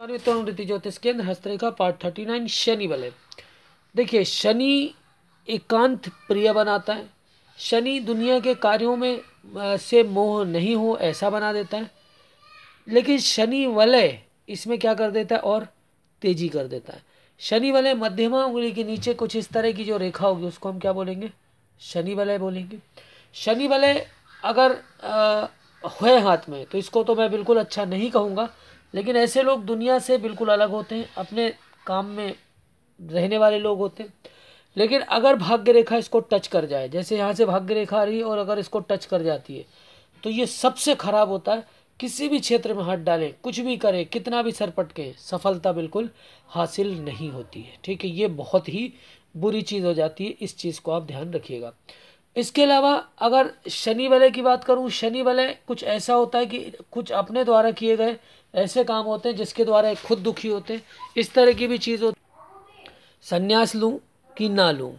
रीति ज्योतिष केंद्र, हस्तरेखा, पार्ट थर्टी नाइन, शनि बले देखिए, शनि एकांत प्रिय बनाता है। शनि दुनिया के कार्यों में से मोह नहीं हो, ऐसा बना देता है। लेकिन शनि वलय इसमें क्या कर देता है? और तेज़ी कर देता है। शनि वलय मध्यमा उंगली के नीचे कुछ इस तरह की जो रेखा होगी, उसको हम क्या बोलेंगे? शनि वलय बोलेंगे। शनि वलय अगर है हाथ में तो इसको तो मैं बिल्कुल अच्छा नहीं कहूँगा। लेकिन ऐसे लोग दुनिया से बिल्कुल अलग होते हैं, अपने काम में रहने वाले लोग होते हैं। लेकिन अगर भाग्य रेखा इसको टच कर जाए, जैसे यहाँ से भाग्य रेखा आ रही है और अगर इसको टच कर जाती है तो ये सबसे खराब होता है। किसी भी क्षेत्र में हाथ डालें, कुछ भी करें, कितना भी सर पटके, सफलता बिल्कुल हासिल नहीं होती है। ठीक है, ये बहुत ही बुरी चीज़ हो जाती है। इस चीज़ को आप ध्यान रखिएगा। इसके अलावा, अगर शनि वलय की बात करूँ, शनि वलय कुछ ऐसा होता है कि कुछ अपने द्वारा किए गए ऐसे काम होते हैं जिसके द्वारा खुद दुखी होते हैं। इस तरह की भी चीज़ होती संन्यास लूँ कि ना लूँ?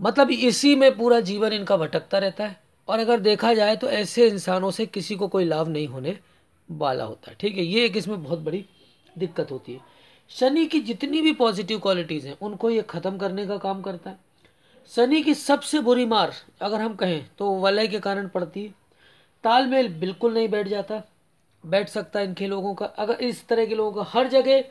मतलब इसी में पूरा जीवन इनका भटकता रहता है। और अगर देखा जाए तो ऐसे इंसानों से किसी को कोई लाभ नहीं होने वाला होता है। ठीक है, ये एक इसमें बहुत बड़ी दिक्कत होती है। शनि की जितनी भी पॉजिटिव क्वालिटीज़ हैं, उनको ये ख़त्म करने का काम करता है। शनि की सबसे बुरी मार, अगर हम कहें तो वलय के कारण पड़ती है। तालमेल बिल्कुल नहीं बैठ जाता। बैठ सकता इनके लोगों का। अगर इस तरह के लोगों का हर जगह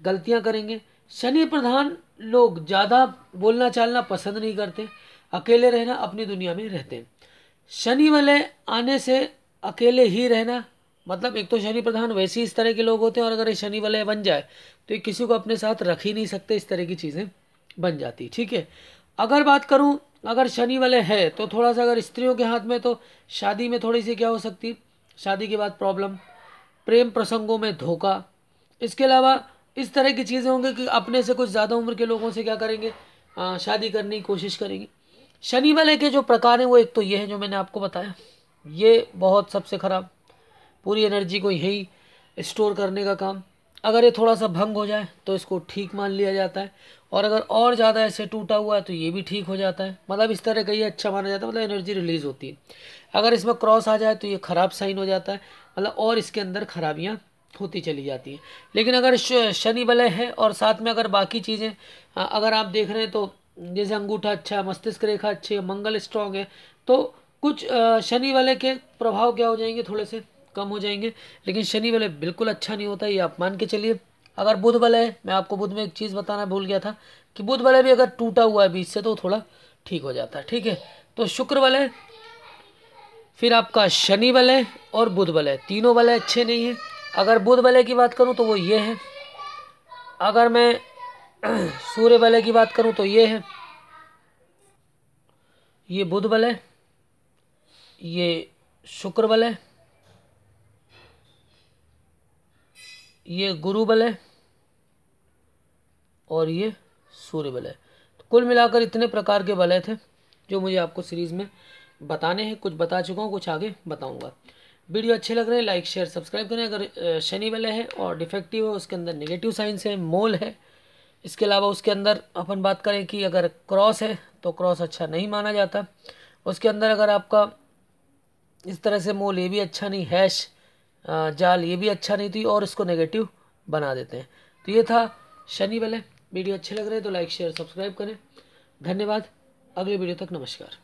गलतियाँ करेंगे शनि प्रधान लोग ज़्यादा बोलना चालना पसंद नहीं करते, अकेले रहना अपनी दुनिया में रहते हैं। शनि वाले आने से अकेले ही रहना मतलब एक तो शनि प्रधान वैसे ही इस तरह के लोग होते हैं, और अगर ये शनि वाले बन जाए तो ये किसी को अपने साथ रख ही नहीं सकते, इस तरह की चीज़ें बन जाती ठीक है? अगर बात करूँ अगर शनि वाले है तो थोड़ा सा अगर स्त्रियों के हाथ में तो शादी में थोड़ी सी क्या हो सकती? शादी के बाद प्रॉब्लम प्रेम प्रसंगों में धोखा। इसके अलावा इस तरह की चीज़ें होंगी कि अपने से कुछ ज़्यादा उम्र के लोगों से क्या करेंगे? आ, शादी करने की कोशिश करेंगे। शनि वाले के जो प्रकार हैं वो एक तो ये है जो मैंने आपको बताया। ये बहुत सबसे ख़राब। पूरी एनर्जी को यही स्टोर करने का काम। अगर ये थोड़ा सा भंग हो जाए तो इसको ठीक मान लिया जाता है। और अगर और ज़्यादा ऐसे टूटा हुआ है तो ये भी ठीक हो जाता है। मतलब इस तरह का ये अच्छा माना जाता है मतलब एनर्जी रिलीज़ होती है। अगर इसमें क्रॉस आ जाए तो ये ख़राब साइन हो जाता है। मतलब और इसके अंदर खराबियाँ होती चली जाती हैं। लेकिन अगर शनि वलय है, और साथ में अगर बाकी चीज़ें अगर आप देख रहे हैं तो जैसे अंगूठा अच्छा मस्तिष्क रेखा अच्छी है, मंगल स्ट्रॉन्ग है तो कुछ शनि वाले के प्रभाव क्या हो जाएँगे? थोड़े से कम हो जाएँगे। लेकिन शनि वाले बिल्कुल अच्छा नहीं होता, ये आप मान के चलिए। अगर बुध वाले है मैं आपको बुध में एक चीज़ बताना भूल गया था कि बुध वाले भी अगर टूटा हुआ है बीच से तो थोड़ा ठीक हो जाता है, ठीक है? तो शुक्र वाले फिर आपका शनि वलय और बुध वलय तीनों वलय अच्छे नहीं हैं। अगर बुध वलय की बात करूँ तो वो ये है। अगर मैं सूर्य वलय की बात करूँ तो ये है। ये बुध बल है ये शुक्र बल है ये गुरु वलय और ये सूर्य वलय तो कुल मिलाकर इतने प्रकार के वलय थे, जो मुझे आपको सीरीज़ में बताने हैं। कुछ बता चुका हूँ, कुछ आगे बताऊँगा। वीडियो अच्छे लग रहे हैं लाइक शेयर सब्सक्राइब करें। अगर शनि वाले है और डिफेक्टिव है, उसके अंदर नेगेटिव साइंस है, मोल है, इसके अलावा उसके अंदर अपन बात करें कि अगर क्रॉस है तो क्रॉस अच्छा नहीं माना जाता। उसके अंदर अगर आपका इस तरह से मोल ये भी अच्छा नहीं हैश जाल ये भी अच्छा नहीं थी और इसको नेगेटिव बना देते हैं। तो ये था शनि वाले वीडियो अच्छे लग रहे तो लाइक शेयर सब्सक्राइब करें। धन्यवाद। अगले वीडियो तक नमस्कार।